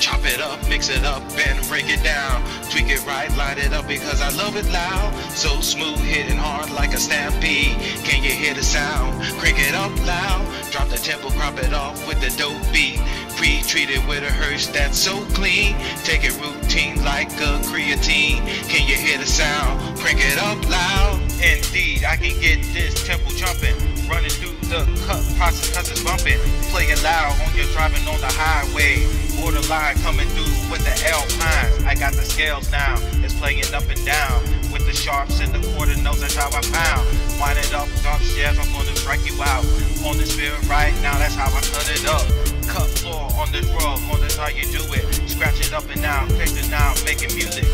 Chop it up, mix it up, and break it down. Tweak it right, light it up because I love it loud. So smooth, hitting hard like a stampede. Can you hear the sound? Crank it up loud. Drop the tempo, crop it off with the dope beat. Pre-treated with a hearse that's so clean. Take it routine like a creatine. Can you hear the sound? Crank it up loud. Indeed, I can get this tempo jumping. Running process cause it's bumping. Play it loud when you're driving on the highway. Borderline coming through with the Alpines. I got the scales now. It's playing up and down. With the sharps and the quarter notes, that's how I pound. Wind it up, dark shares, I'm gonna strike you out. On the spirit right now, that's how I cut it up. Cut floor on this rug, on this how you do it. Scratch it up and down, click it now, making music.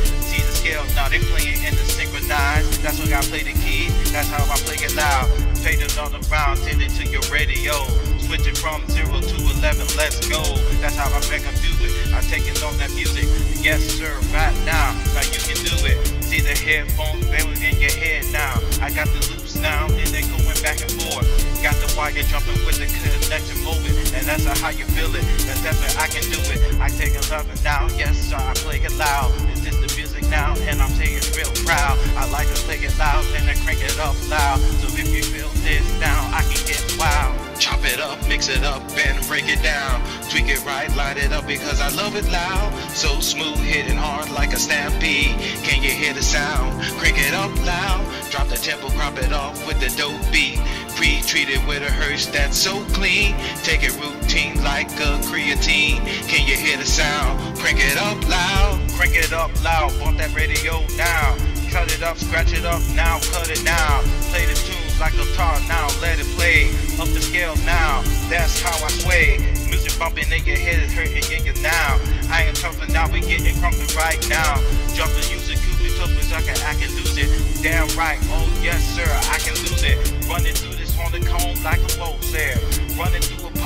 Now, they playing in the synchronized. That's what I play the key, that's how I play it loud. Fade it on the round, send it to your radio. Switch it from 0 to 11, let's go. That's how I make them do it. I take it on that music. Yes, sir, right now. Now you can do it. See the headphones banging in your head now. I got the loops now, and they're going back and forth. Got the wire jumping with the connection moving, and that's how you feel it. That's definitely I can do it. I take it love now, yes, sir, I play it loud. This is the music now, and I'm saying it real proud. I like to play it loud and I crank it up loud. So if you feel this down, I can get wild. Chop it up, mix it up, and break it down. Tweak it right, light it up because I love it loud. So smooth, hitting hard like a stampede. Can you hear the sound? Crank it up loud. Drop the tempo, crop it off with the dope beat. Pre-treated with a hearse that's so clean. Take it routine like a creatine. Can you hear the sound? Crank it up loud. Crank it up loud. Bump that radio now. Cut it up, scratch it up now, cut it now. Play the tunes like a guitar now, let it play. Up the scale now, that's how I sway. Music bumping in your head, it's hurting in your now. I ain't talking now, we getting crumping right now. Jumping, using Cupid tuppers, I can, I can lose it. Damn right, oh yes sir, I can lose it.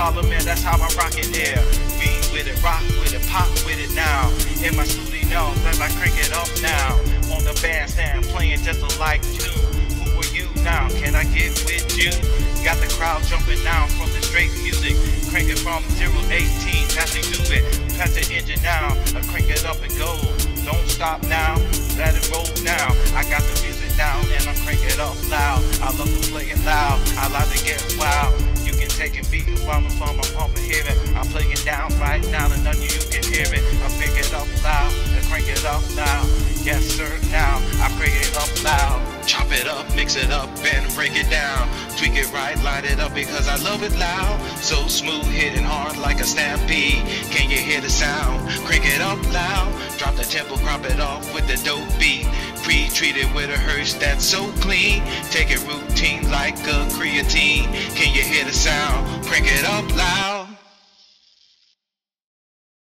Parliament, that's how I rock it there. Beam with it, rock with it, pop with it now. In my studio, cause I crank it up now. On the bandstand, playing just like tune. Who are you now? Can I get with you? Got the crowd jumping now from the straight music. Cranking from 0 to 18, that's to do it. Pass the engine now, I crank it up and go. Don't stop now, let it roll now. I got the music down and I'm cranking it up loud. I love to play it loud, while I'm from my hear it. I down right now and none of you can hear it. I pick it up loud and crank it up loud. Yes sir, now I crank it up loud. Chop it up, mix it up, and break it down. Tweak it right, light it up because I love it loud. So smooth, hitting hard like a stampede. Can you hear the sound? Crank it up loud. Drop the tempo, crop it off with the dope beat. Pre-treated with a hearse that's so clean. Take it routine like a creatine pick it up.